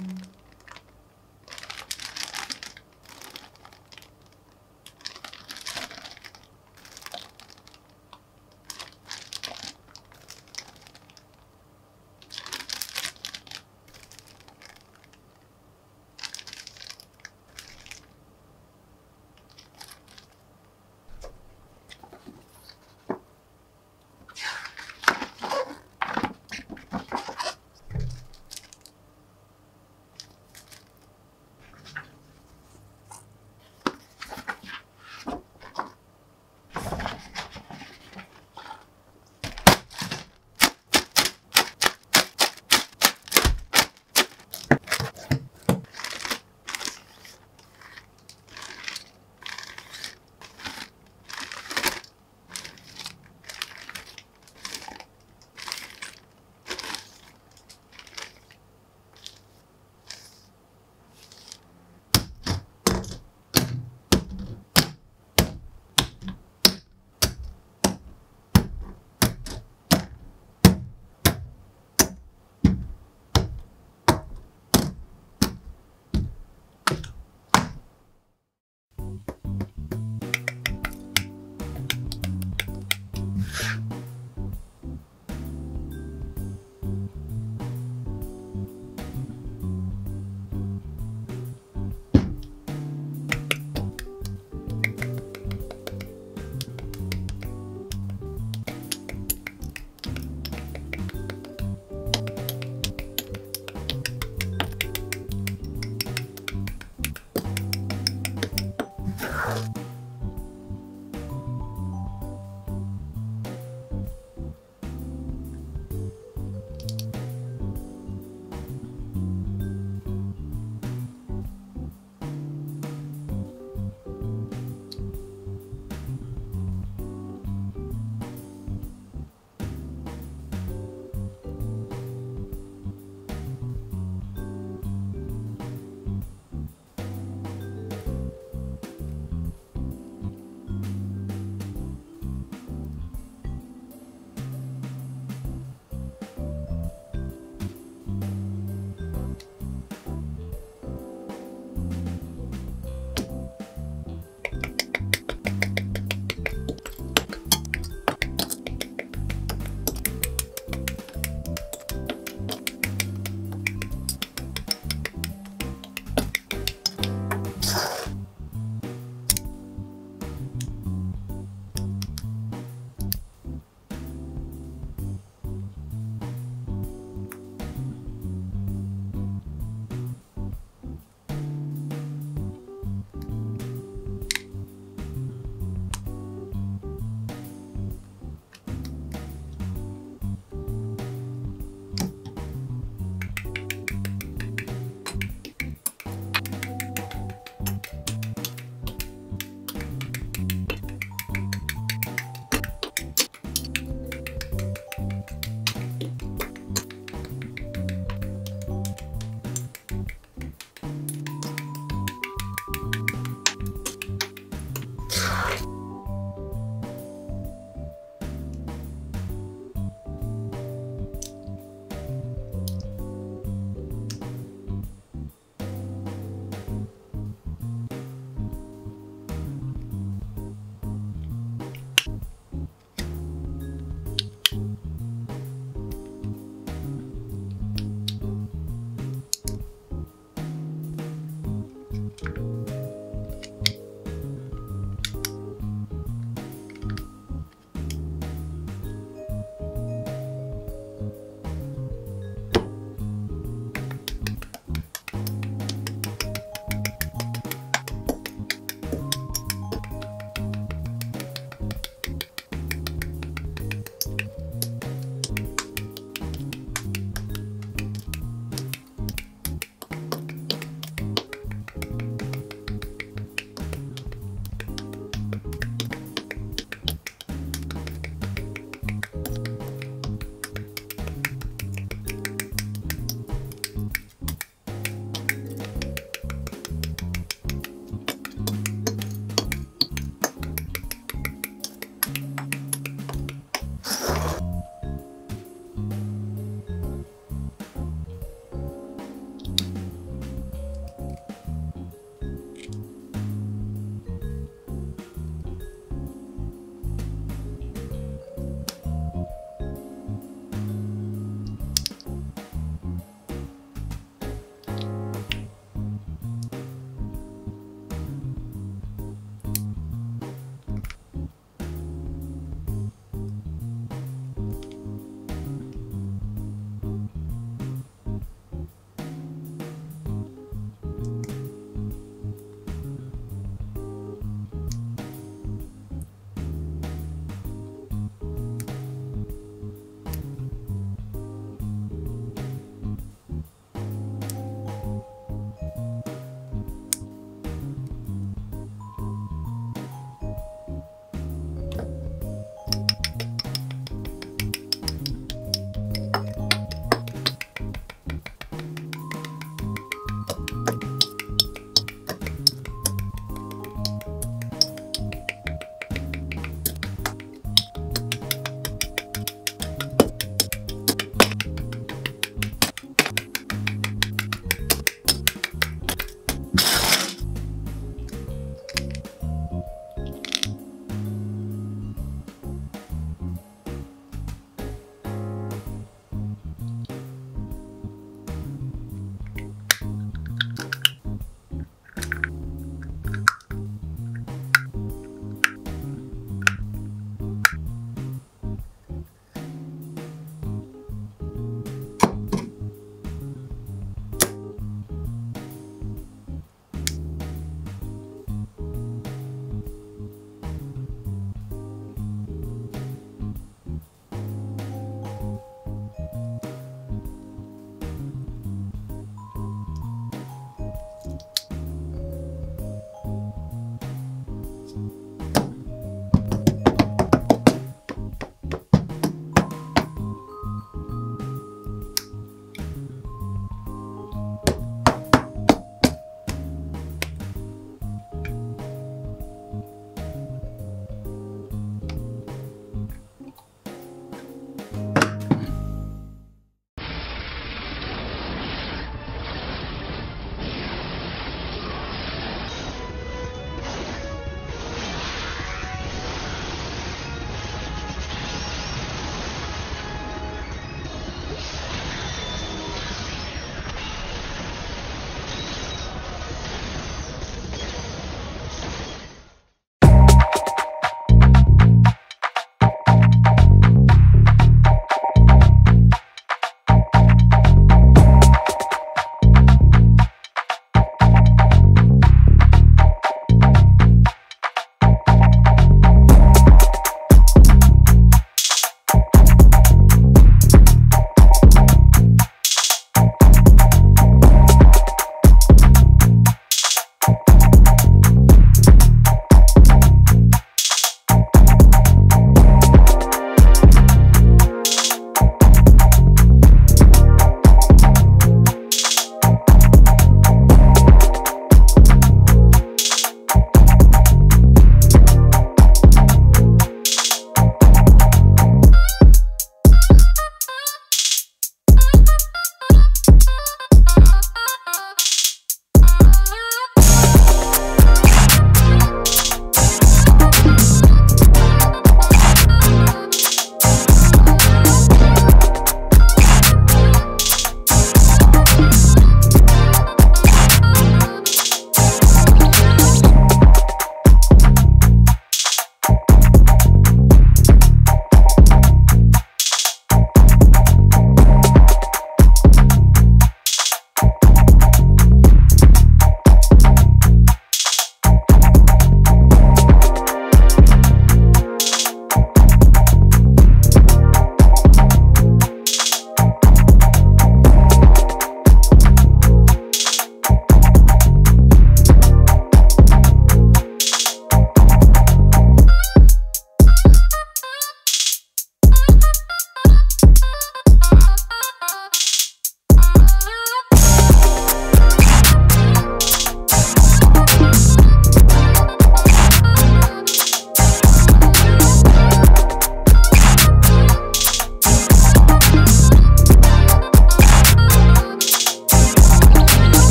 Mm-hmm.